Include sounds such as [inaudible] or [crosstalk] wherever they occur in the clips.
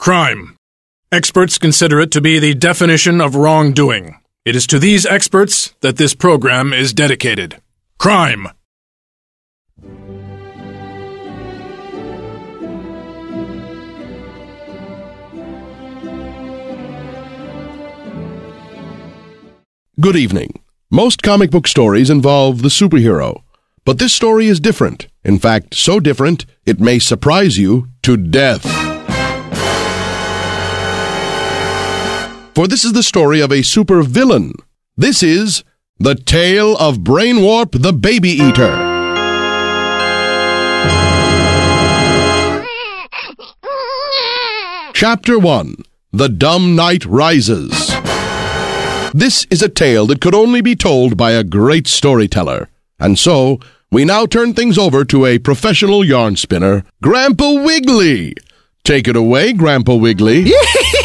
Crime. Experts consider it to be the definition of wrongdoing. It is to these experts that this program is dedicated. Crime. Good evening. Most comic book stories involve the superhero, but this story is different. In fact, so different, it may surprise you to death. For this is the story of a supervillain. This is The Tale of Brainwarp the Baby Eater. Chapter 1 The Dumb Knight Rises. This is a tale that could only be told by a great storyteller. And so, we now turn things over to a professional yarn spinner, Grandpa Wiggly. Take it away, Grandpa Wiggly. [laughs]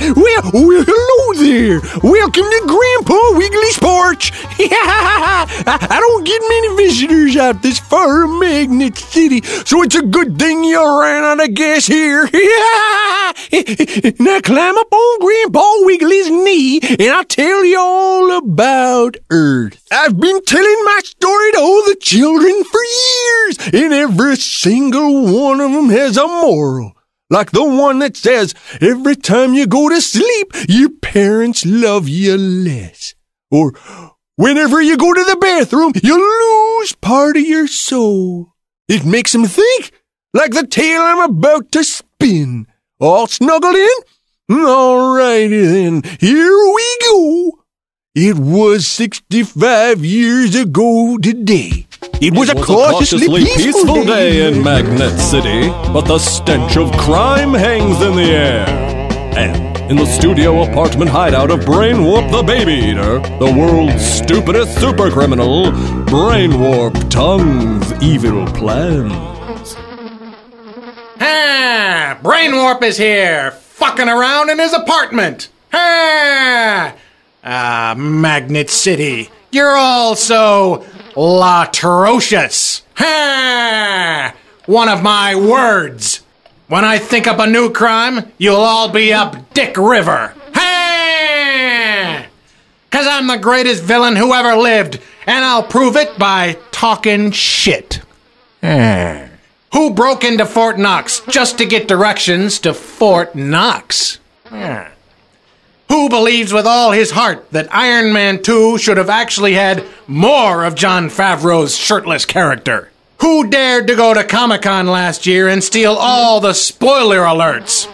well, well, hello there. Welcome to Grandpa Wiggly's porch. I, [laughs] I don't get many visitors out this far Magnet City, so it's a good thing you ran out of gas here. [laughs] now climb up on Grandpa Wiggly's knee, and I'll tell you all about Earth. I've been telling my story to all the children for years, and every single one of them has a moral. Like the one that says, every time you go to sleep, your parents love you less. Or, whenever you go to the bathroom, you lose part of your soul. It makes him think, like the tale I'm about to spin. All snuggled in? Alrighty then, here we go. It was 65 years ago today. It was, It a cautiously, peaceful, day in Magnet City, but the stench of crime hangs in the air. And in the studio apartment hideout of Brainwarp the Baby Eater, the world's stupidest supercriminal, Brainwarp tongues evil plans. Ah, Brainwarp is here, fucking around in his apartment. Ah, ah, Magnet City, you're all so latrocious. Ha! One of my words. When I think up a new crime, you'll all be up Dick River. Ha! Cause I'm the greatest villain who ever lived, and I'll prove it by talking shit. Ah. Who broke into Fort Knox just to get directions to Fort Knox? Ah. Who believes with all his heart that Iron Man 2 should have actually had more of Jon Favreau's shirtless character? Who dared to go to Comic Con last year and steal all the spoiler alerts?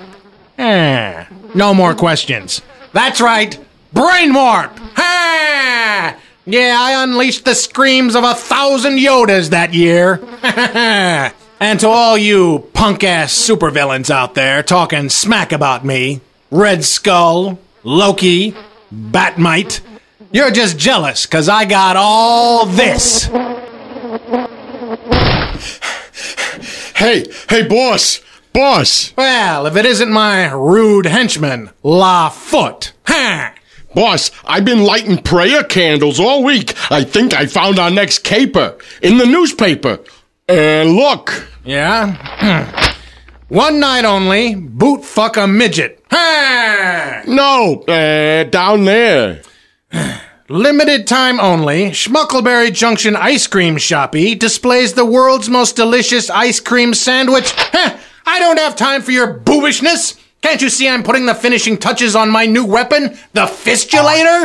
Ah, no more questions. That's right, Brainwarp! Ha! Yeah, I unleashed the screams of a thousand Yodas that year. [laughs] and to all you punk ass supervillains out there talking smack about me, Red Skull, Loki, Bat-Mite, you're just jealous because I got all this. Hey, hey, boss! Boss! Well, if it isn't my rude henchman, La Foot. Ha! Boss, I've been lighting prayer candles all week. I think I found our next caper in the newspaper. And look! Yeah? Hmm. One night only, boot fuck a midget. Ha! No, uh, down there. Limited time only, Schmuckleberry Junction Ice Cream Shoppy displays the world's most delicious ice cream sandwich. I don't have time for your boobishness. Can't you see I'm putting the finishing touches on my new weapon, the fistulator?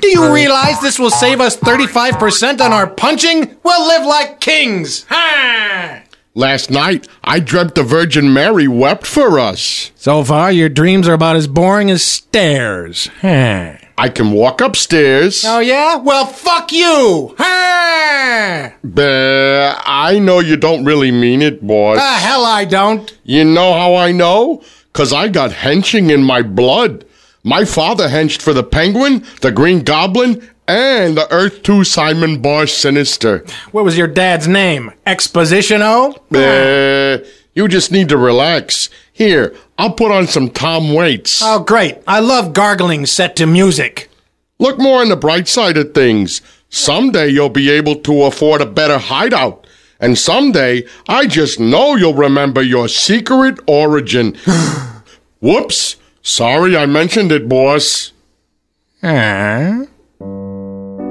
Do you realize this will save us 35% on our punching? We'll live like kings. Ha! Last night, I dreamt the Virgin Mary wept for us. So far, your dreams are about as boring as stairs. Huh. I can walk upstairs. Oh, yeah? Well, fuck you! Ha! Bah, I know you don't really mean it, boss. The ah, hell I don't. You know how I know? Cause I got henching in my blood. My father henched for the Penguin, the Green Goblin, and the Earth 2 Simon Bosch Sinister. What was your dad's name? Exposition-O? Uh, you just need to relax. Here, I'll put on some Tom Waits. Oh, great. I love gargling set to music. Look more on the bright side of things. Someday you'll be able to afford a better hideout. And someday, I just know you'll remember your secret origin. [gasps] Whoops. Sorry I mentioned it, boss.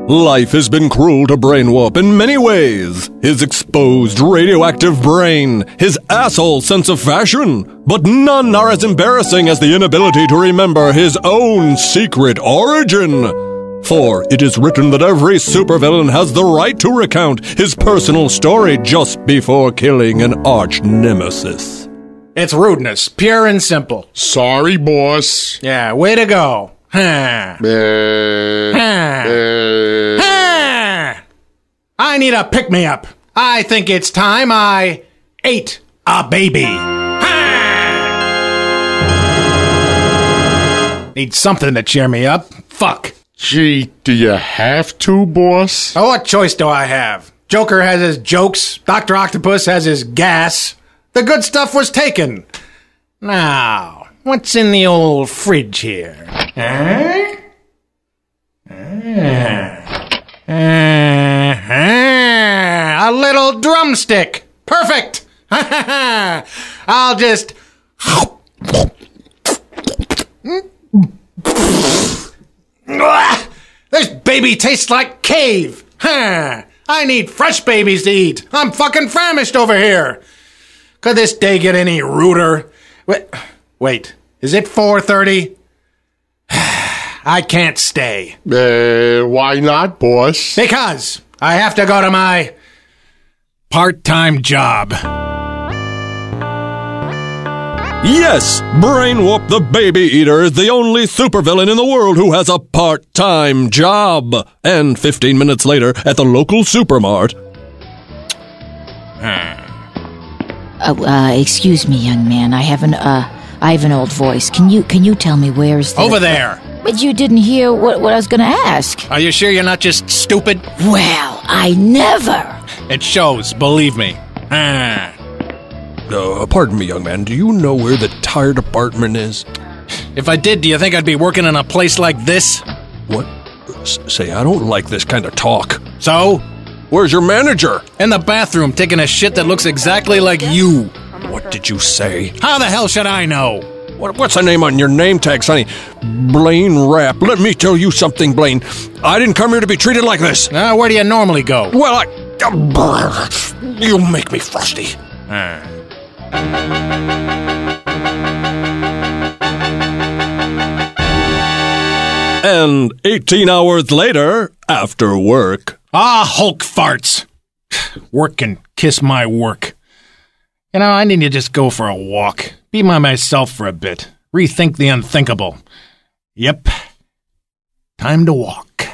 Life has been cruel to Brainwarp in many ways. His exposed radioactive brain, his asshole sense of fashion. But none are as embarrassing as the inability to remember his own secret origin. For it is written that every supervillain has the right to recount his personal story just before killing an arch nemesis. It's rudeness, pure and simple. Sorry, boss. Yeah, way to go. Huh. Uh, Huh. uh, Huh. I need a pick me up. I think it's time I ate a baby. Need something to cheer me up. Fuck. gee, do you have to, boss? Oh, what choice do I have? Joker has his jokes, Dr. Octopus has his gas. The good stuff was taken. Now, what's in the old fridge here? Huh? Ah, a little drumstick. Perfect. [laughs] I'll just. This baby tastes like cave. I need fresh babies to eat. I'm fucking famished over here. Could this day get any ruder? Wait, wait. Is it 4:30? [sighs] I can't stay Uh, why not, boss? because I have to go to my part-time job. Yes, Brainwarp the Baby Eater is the only supervillain in the world who has a part-time job. And 15 minutes later, at the local supermart, Oh, uh, excuse me, young man. I have an uh, I have an old voice. Can you can you tell me where is the Over there. But you didn't hear what what I was going to ask. Are you sure you're not just stupid? Well, I never. It shows, believe me. Ah. uh, pardon me, young man, do you know where the tire department is? If I did, do you think I'd be working in a place like this? What? S- say, I don't like this kind of talk. So? Where's your manager? In the bathroom taking a shit that looks exactly like you. What did you say? How the hell should I know? What, what's the name on your name tag, Sonny? Blaine Rapp. Let me tell you something, Blaine. I didn't come here to be treated like this. Uh, where do you normally go? Well, I. You make me frosty. And 18 hours later, after work, Ah, Hulk farts. Work can kiss my work. You know, I need to just go for a walk. Be by myself for a bit. Rethink the unthinkable. Yep. Time to walk.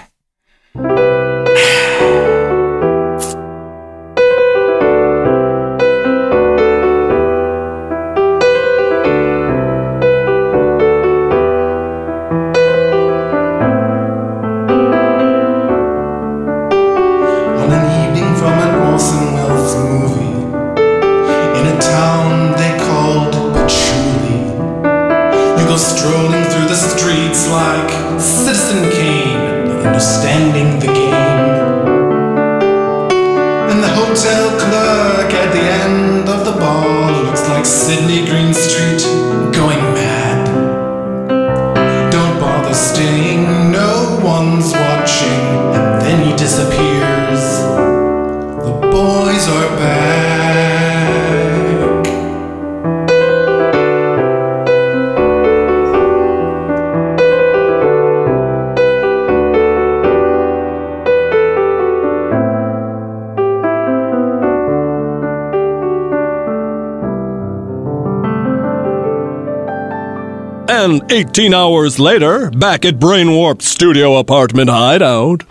And 18 hours later, back at Brainwarp Studio Apartment Hideout.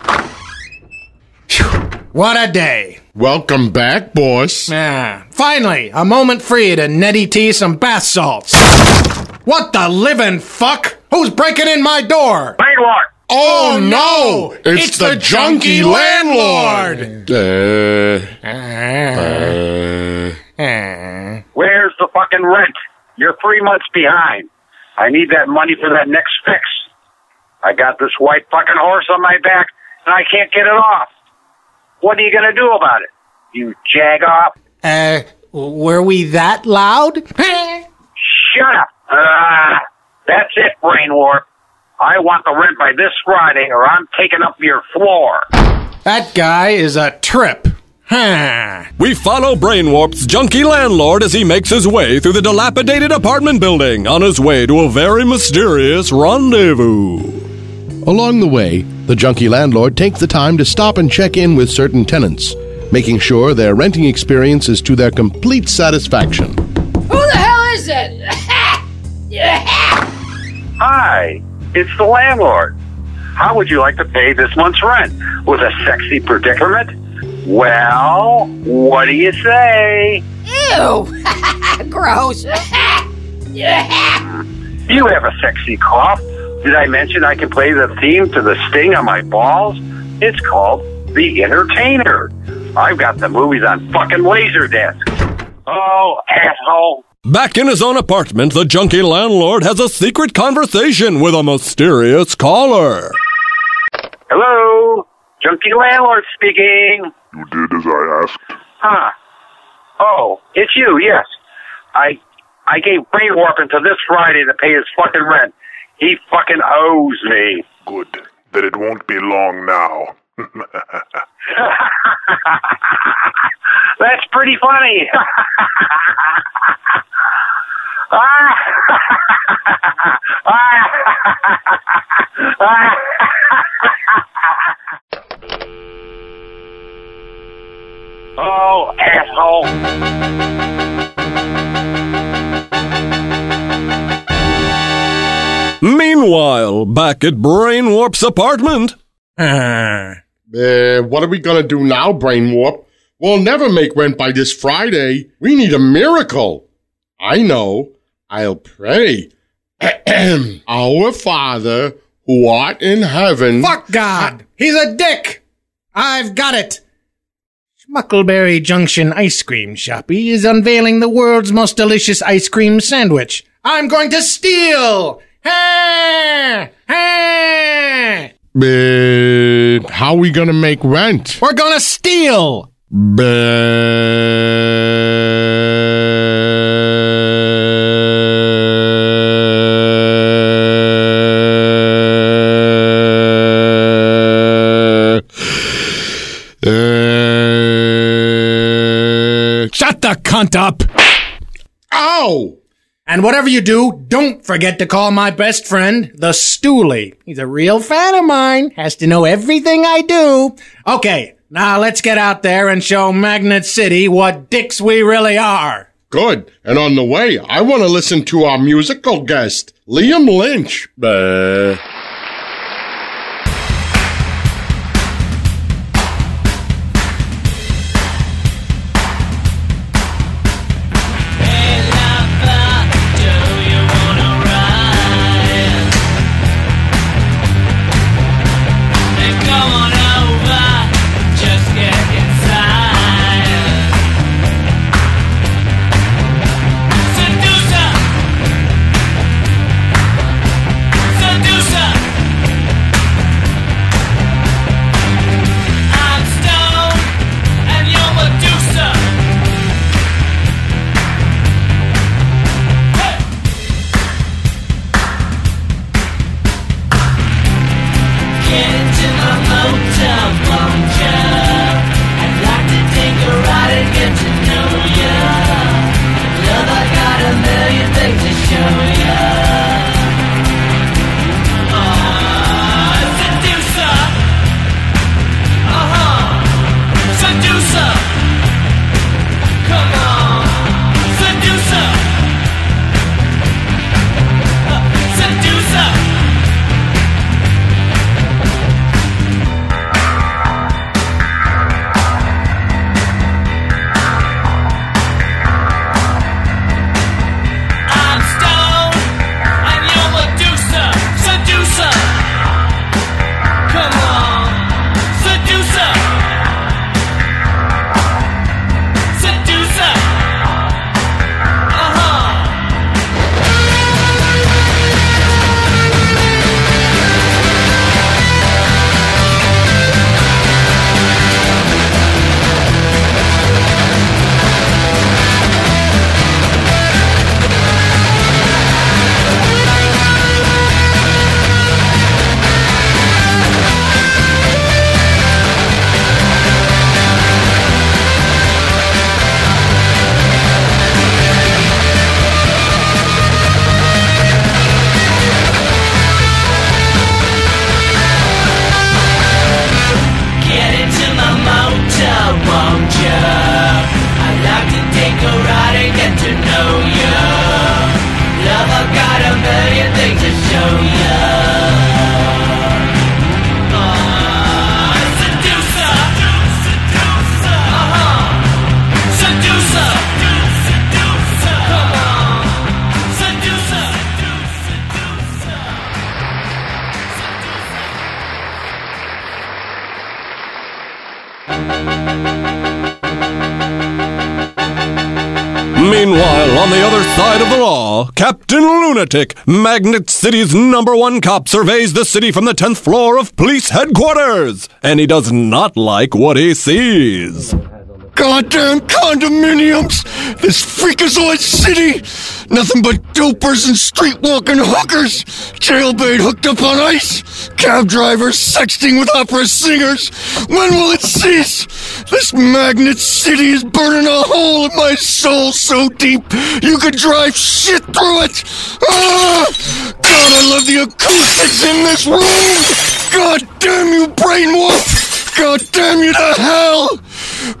What a day. Welcome back, boss. Ah, finally, a moment free to netty tea some bath salts. What the living fuck? Who's breaking in my door? Brainwalk! Oh, no! It's, the, junkie landlord! Uh, uh, Where's the fucking rent? You're three months behind. I need that money for that next fix. I got this white fucking horse on my back and I can't get it off. What are you gonna do about it? you jagoff. Uh, were we that loud? Shut up. Uh, that's it, Brain Warp. I want the rent by this Friday or I'm taking up your floor. that guy is a trip. Huh. We follow Brainwarp's junkie landlord as he makes his way through the dilapidated apartment building on his way to a very mysterious rendezvous. Along the way, the junkie landlord takes the time to stop and check in with certain tenants, making sure their renting experience is to their complete satisfaction. Who the hell is it? [laughs] Hi, it's the landlord. How would you like to pay this month's rent? With a sexy predicament? Well, what do you say? Ew! [laughs] Gross! [laughs] You have a sexy cough. Did I mention I can play the theme to the sting on my balls? It's called The Entertainer. I've got the movies on fucking Laserdisc. Oh, asshole. Back in his own apartment, the junkie landlord has a secret conversation with a mysterious caller. Hello? Junkie landlord speaking. You did as I asked. Huh. Oh, it's you, yes. I I gave Brain Warp until this Friday to pay his fucking rent. He fucking owes me. Good. Then it won't be long now. [laughs] That's pretty funny. [laughs] Ah. [laughs] oh, asshole. Meanwhile, back at Brainwarp's apartment. Uh, [laughs] Uh, what are we gonna do now, Brain Warp? We'll never make rent by this Friday. We need a miracle. I know. I'll pray. [clears throat] Our Father, who art in heaven. fuck God! He's a dick! I've got it! Schmuckleberry Junction Ice Cream Shoppy is unveiling the world's most delicious ice cream sandwich. I'm going to steal! Ha! Ha! But how we gonna make rent? We're gonna steal! Uh, the up! ow! And whatever you do, don't forget to call my best friend, the Stoolie. He's a real fan of mine, has to know everything I do. Okay, now let's get out there and show Magnet City what dicks we really are. Good. And on the way, I want to listen to our musical guest, Liam Lynch. Uh, Captain Lunatic, Magnet City's number one cop, surveys the city from the 10th floor of police headquarters, and he does not like what he sees. Goddamn condominiums! This freakazoid city! Nothing but dopers and street walking hookers! Jailbait hooked up on ice! Cab drivers sexting with opera singers! When will it cease? This magnet city is burning a hole in my soul so deep you could drive shit through it! Ah! God, I love the acoustics in this room! God damn you, brainwolf! God damn you to hell!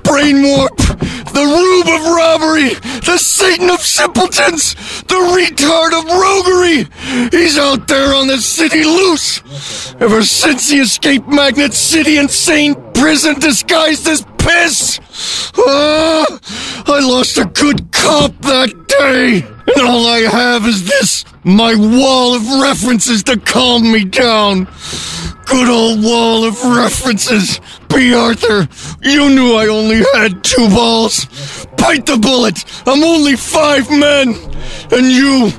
Brain warp! The rube of robbery! The Satan of simpletons! The retard of roguery! He's out there on the city loose! Ever since he escaped Magnet City insane prison disguised as piss! Ah, I lost a good cop that day! All I have is this, my wall of references to calm me down! Good old wall of references. Bea Arthur, you knew I only had two balls. Bite the bullet. I'm only five men. And you,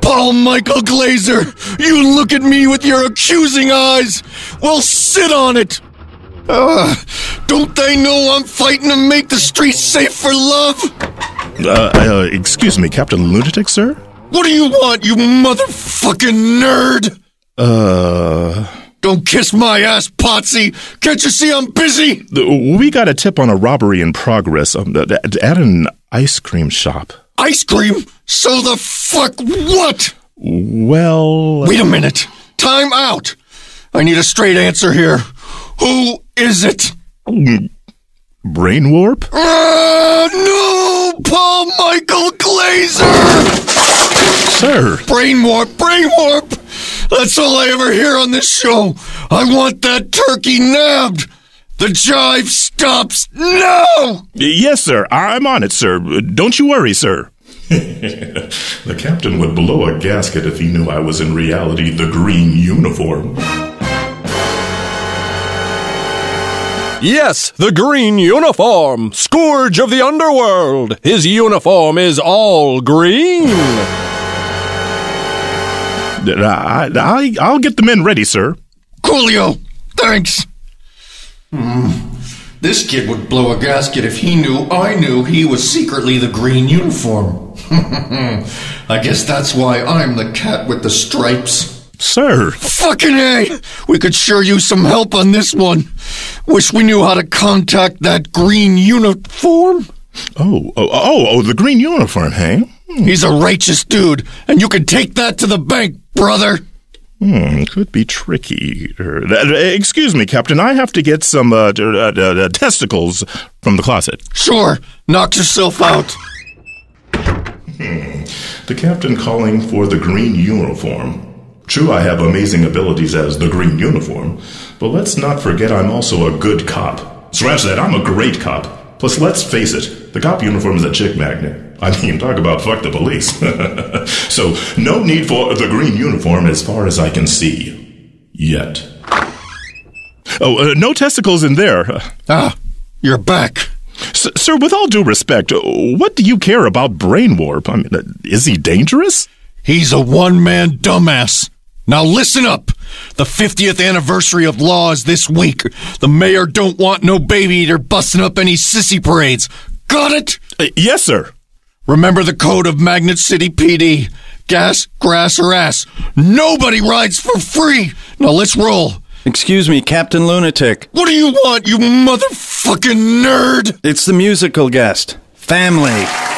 Paul Michael Glaser, you look at me with your accusing eyes. Well, sit on it. Uh, don't they know I'm fighting to make the streets safe for love? Uh, uh, excuse me, Captain Lunatic, sir? What do you want, you motherfucking nerd? Uh. Don't kiss my ass, Potsy! Can't you see I'm busy? We got a tip on a robbery in progress um, at an ice cream shop. Ice cream? So the fuck what? Well. Wait a minute. Time out. I need a straight answer here. Who is it? Brain warp? Uh, no! Paul Michael Glaser! Sir! Brain warp, brain warp! That's all I ever hear on this show. I want that turkey nabbed. The jive stops now. Yes, sir. I'm on it, sir. Don't you worry, sir. [laughs] the captain would blow a gasket if he knew I was in reality the green uniform. Yes, the green uniform, scourge of the underworld. His uniform is all green. I, I, I'll get the men ready, sir. Coolio, thanks. Hmm. This kid would blow a gasket if he knew I knew he was secretly the green uniform. [laughs] I guess that's why I'm the cat with the stripes. Sir. Fucking A! We could sure use some help on this one. Wish we knew how to contact that green uniform. Oh, oh, oh, oh the green uniform, hey? He's a righteous dude, and you can take that to the bank, brother. Hmm, could be tricky. Uh, excuse me, Captain. I have to get some uh, uh, uh, testicles from the closet. Sure. Knock yourself out. Hmm. The captain calling for the green uniform. True, I have amazing abilities as the green uniform, but let's not forget I'm also a good cop. Scratch that, I'm a great cop. Plus, let's face it, the cop uniform is a chick magnet. I mean, talk about fuck the police. [laughs] so, no need for the green uniform as far as I can see. Yet. Oh, uh, no testicles in there. Ah, you're back. S- sir, with all due respect, what do you care about brain warp? I mean, uh, is he dangerous? He's a one man dumbass. Now listen up. The 50th anniversary of law is this week. The mayor don't want no baby eater busting up any sissy parades. Got it? Uh, yes, sir. Remember the code of Magnet City PD. Gas, grass, or ass. Nobody rides for free. Now let's roll. Excuse me, Captain Lunatic. What do you want, you motherfucking nerd? It's the musical guest. Family.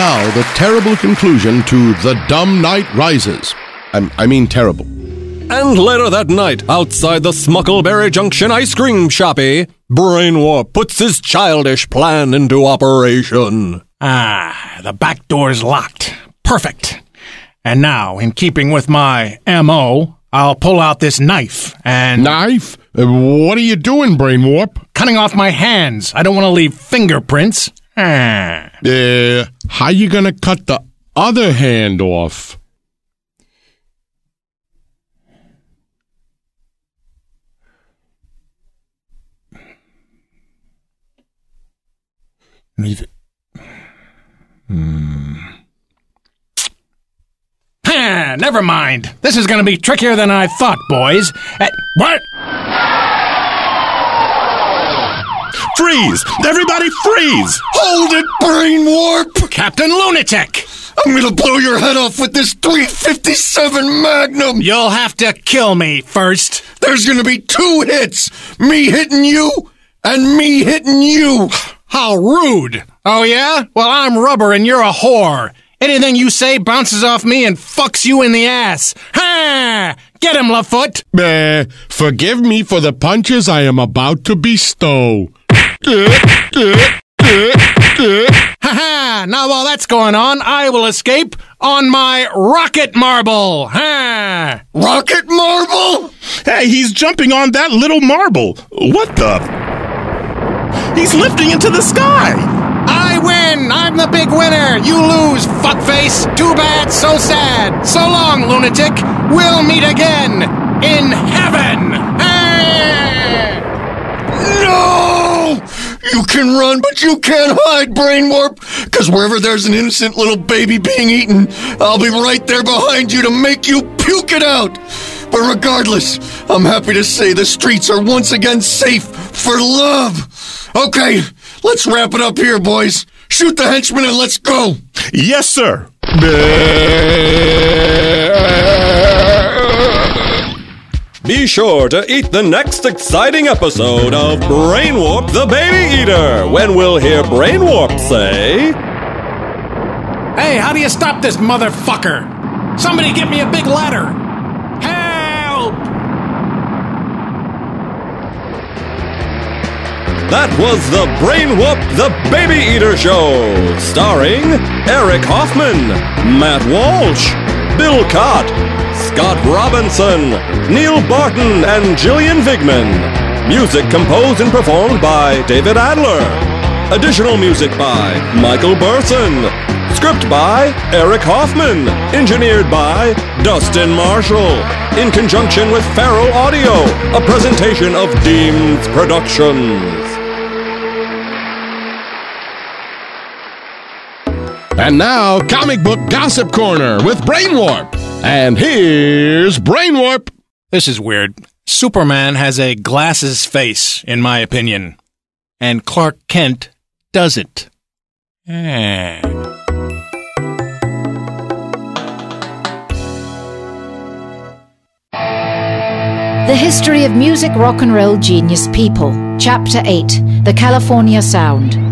Now, the terrible conclusion to The Dumb Knight Rises. I, I mean, terrible. And later that night, outside the Smuckleberry Junction ice cream shoppy, Brainwarp puts his childish plan into operation. Ah, the back door's locked. Perfect. And now, in keeping with my MO, I'll pull out this knife and. Knife? Uh, what are you doing, Brainwarp? Cutting off my hands. I don't want to leave fingerprints. Ah. Uh, how you gonna cut the other hand off? Leave it. Hmm. [tsk] Ha, never mind. This is going to be trickier than I thought, boys. Uh, what? Freeze! Everybody freeze! Hold it, brain warp! Captain Lunatic! I'm gonna blow your head off with this 357 Magnum! You'll have to kill me first. There's gonna be two hits! Me hitting you, and me hitting you! How rude! Oh, yeah? Well, I'm rubber and you're a whore. Anything you say bounces off me and fucks you in the ass. Ha! Get him, LaFoot! Uh, forgive me for the punches I am about to bestow. Ha ha! Now while that's going on, I will escape on my rocket marble. Ha! Rocket marble? Hey, he's jumping on that little marble. What the? He's lifting into the sky. I win! I'm the big winner! You lose, fuckface! Too bad, so sad! So long, lunatic! We'll meet again! In heaven! No! You can run, but you can't hide, brain warp! Cause wherever there's an innocent little baby being eaten, I'll be right there behind you to make you puke it out! But regardless, I'm happy to say the streets are once again safe for love! Okay, let's wrap it up here, boys. Shoot the henchman and let's go! Yes, sir. Be sure to eat the next exciting episode of Brainwarp the Baby Eater when we'll hear Brainwarp say. Hey, how do you stop this motherfucker? Somebody get me a big ladder! Help! That was the Brainwhoop the Baby Eater Show, starring Eric Hoffman, Matt Walsh, Bill Chott, Scot Robinson, Neil Barton, and Gillian Vigman. Music composed and performed by David Adler. Additional music by Michael Berson. Script by Eric Hoffman. Engineered by Dustin Marshall. In conjunction with Feral Audio, a presentation of Deems Productions. And now, Comic Book Gossip Corner with Brainwarp. And here's Brainwarp. This is weird. Superman has a glasses face, in my opinion. And Clark Kent doesn't. Eh. The History of Music Rock and Roll Genius People, Chapter 8 The California Sound.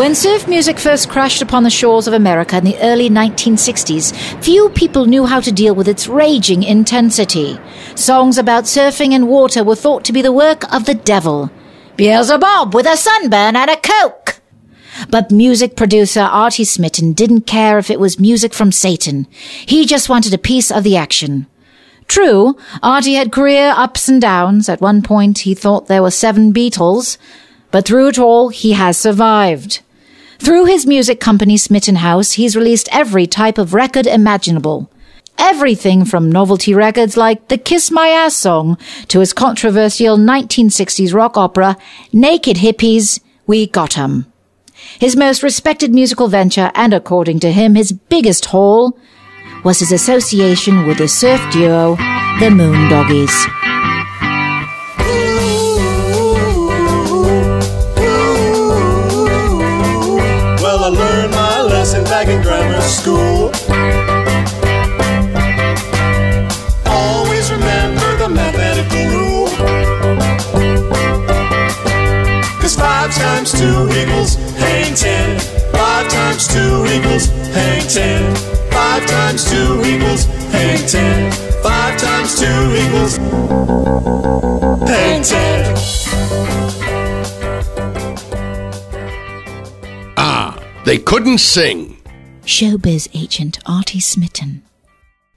When surf music first crashed upon the shores of America in the early 1960s, few people knew how to deal with its raging intensity. Songs about surfing and water were thought to be the work of the devil. Beelzebub with a sunburn and a coke! But music producer Artie Smitten didn't care if it was music from Satan. He just wanted a piece of the action. True, Artie had career ups and downs. At one point, he thought there were seven Beatles. But through it all, he has survived. Through his music company Smitten House, he's released every type of record imaginable. Everything from novelty records like the Kiss My Ass song to his controversial 1960s rock opera, Naked Hippies, We Got 'em. His most respected musical venture, and according to him, his biggest haul, was his association with the surf duo, the Moondoggies. Lesson back in grammar school. Always remember the mathematical rule. Cause five times two equals hang ten. Five times two equals hang ten. Five times two equals hang ten. Five times two equals they couldn't sing. Showbiz agent Artie Smitten.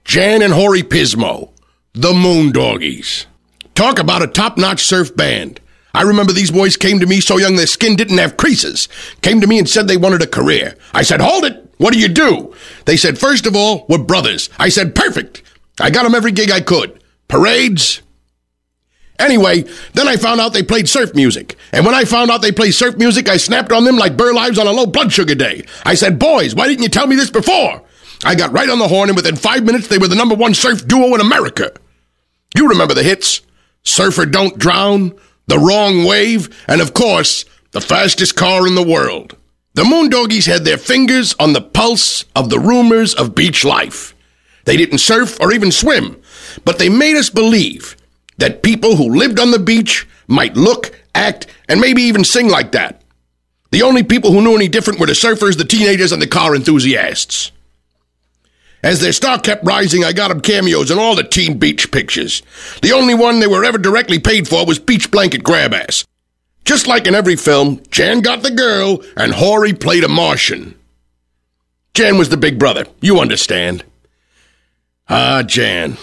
Jan and Hori Pismo, the Moondoggies. Talk about a top-notch surf band. I remember these boys came to me so young their skin didn't have creases. Came to me and said they wanted a career. I said, hold it. What do you do? They said, first of all, we're brothers. I said, perfect. I got them every gig I could. Parades. Anyway, then I found out they played surf music. And when I found out they played surf music, I snapped on them like burr lives on a low blood sugar day. I said, boys, why didn't you tell me this before? I got right on the horn and within five minutes they were the number one surf duo in America. You remember the hits. Surfer Don't Drown, The Wrong Wave, and of course, the fastest car in the world. The Moondoggies had their fingers on the pulse of the rumors of beach life. They didn't surf or even swim, but they made us believe that people who lived on the beach might look, act, and maybe even sing like that. The only people who knew any different were the surfers, the teenagers, and the car enthusiasts. As their star kept rising, I got them cameos in all the teen beach pictures. The only one they were ever directly paid for was Beach Blanket Grab Ass. Just like in every film, Jan got the girl and Hori played a Martian. Jan was the big brother, you understand. Ah, Jan.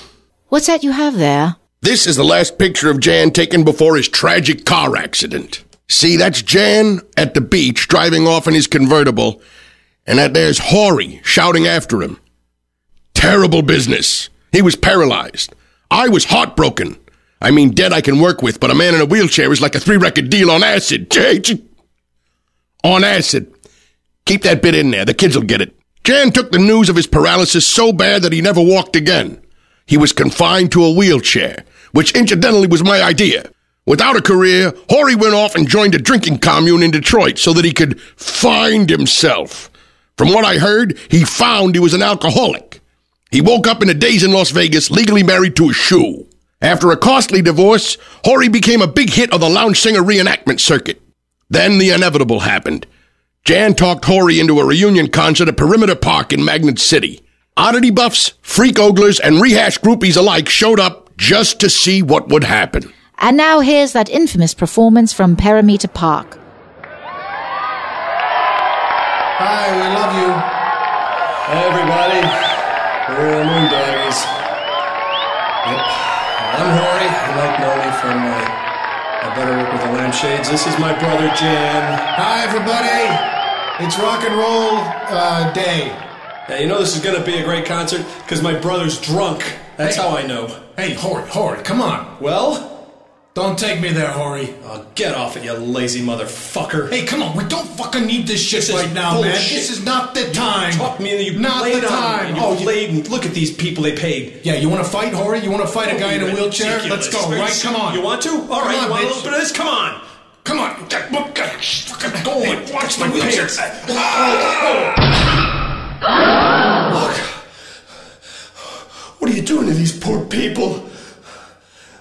What's that you have there? This is the last picture of Jan taken before his tragic car accident. See, that's Jan at the beach driving off in his convertible, and that there's Hori shouting after him. Terrible business. He was paralyzed. I was heartbroken. I mean, dead I can work with, but a man in a wheelchair is like a three record deal on acid. [laughs] on acid. Keep that bit in there. The kids will get it. Jan took the news of his paralysis so bad that he never walked again. He was confined to a wheelchair, which incidentally was my idea. Without a career, Hori went off and joined a drinking commune in Detroit so that he could find himself. From what I heard, he found he was an alcoholic. He woke up in a daze in Las Vegas, legally married to a shoe. After a costly divorce, Hori became a big hit on the lounge singer reenactment circuit. Then the inevitable happened. Jan talked Hori into a reunion concert at Perimeter Park in Magnet City. Oddity buffs, freak oglers, and rehash groupies alike showed up just to see what would happen. And now here's that infamous performance from Perimeter Park. Hi, we love you. Hey, everybody. We're the Moondoggies. Yep. I'm Hori. You might know me from uh, I Better Work with the Lampshades. This is my brother, Jan. Hi, everybody. It's rock and roll uh, day. Yeah, you know this is going to be a great concert because my brother's drunk. That's Hey. how I know. Hey, Hori, Hori, come on. Well, Don't take me there, Hori. oh, get off it, you lazy motherfucker. Hey, come on. We don't fucking need this shit This right now, man. This is not the time. Talk me into you Not the time. You Oh, you- played and look at these people they paid. Yeah, you want to fight, Hori? You want to fight a guy in a wheelchair? ridiculous. Let's go, right? Come on. You want to? All right, on, you want a little bit of this? Come on. Come on. Get- look, get- Fucking go on. Watch my. Look. What are you doing to these poor people?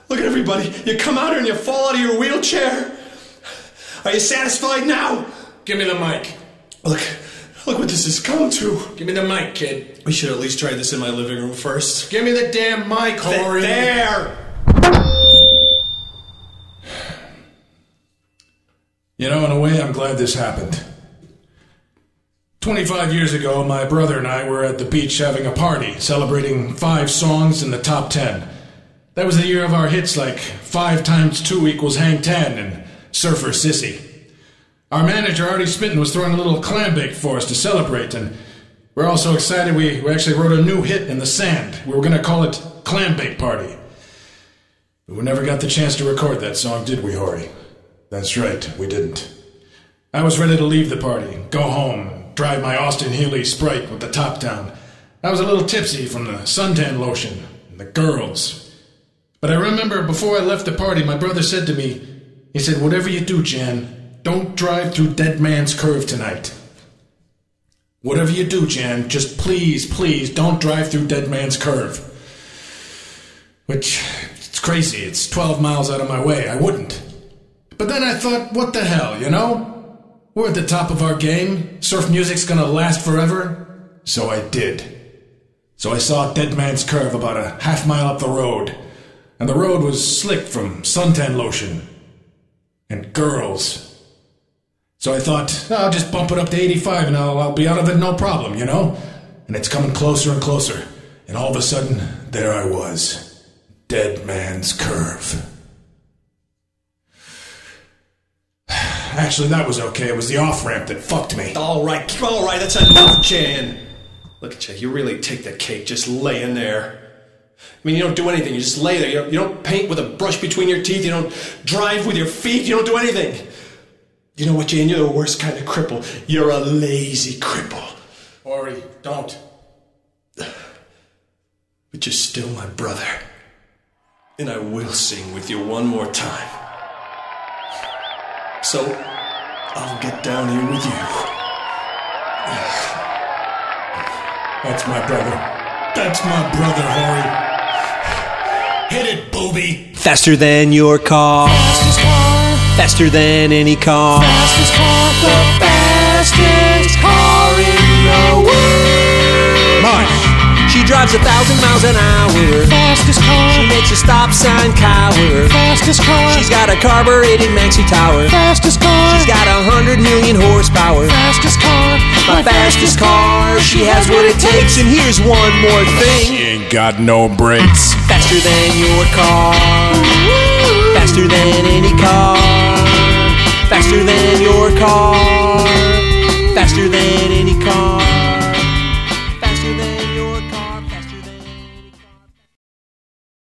Look at everybody. You come out here and you fall out of your wheelchair. Are you satisfied now? Give me the mic. Look, look what this has come to. Give me the mic, kid. We should at least try this in my living room first. Give me the damn mic, Hori. There. You know, in a way, I'm glad this happened. 25 years ago, my brother and I were at the beach having a party, celebrating five songs in the top 10. That was the year of our hits like Five Times Two Equals Hang Ten and Surfer Sissy. Our manager, Artie Smitten, was throwing a little clam bake for us to celebrate, and we're all so excited we, we actually wrote a new hit in the sand. We were going to call it Clam Bake Party. But we never got the chance to record that song, did we, Hori? That's right, we didn't. I was ready to leave the party, go home, drive my Austin Healey Sprite with the top down. I was a little tipsy from the suntan lotion and the girls. But I remember before I left the party, my brother said to me, he said, Whatever you do, Jan, don't drive through Dead Man's Curve tonight. Whatever you do, Jan, just please, please don't drive through Dead Man's Curve. Which, it's crazy. It's 12 miles out of my way. I wouldn't. But then I thought, what the hell, you know? We're at the top of our game. Surf music's gonna last forever. So I did. So I saw Dead Man's Curve about a half mile up the road. And the road was slick from suntan lotion. And girls. So I thought, "Oh, I'll just bump it up to 85 and I'll, I'll be out of it no problem, you know? And it's coming closer and closer. And all of a sudden, there I was. Dead Man's Curve. Actually, that was okay. It was the off ramp that fucked me. All right, all right, that's enough, Jan. Look at you. You really take the cake just laying there. I mean, you don't do anything. You just lay there. You don't, you don't paint with a brush between your teeth. You don't drive with your feet. You don't do anything. You know what, Jan? You're the worst kind of cripple. You're a lazy cripple. Ori, don't. But you're still my brother. And I will sing with you one more time. So, I'll get down here with you. That's my brother. That's my brother, Hori. Hit it, booby. Faster than your car. Fastest car. Faster than any car. Fastest car. drives a thousand miles an hour. Fastest car. She makes a stop sign cower. Fastest car. She's got a carbureted maxi tower. Fastest car. She's got a hundred million horsepower. Fastest car. My, My fastest, fastest car. car. She has what it takes. And here's one more thing. She ain't got no brakes. Faster than your car. Faster than any car. Faster than your car. Faster than any car.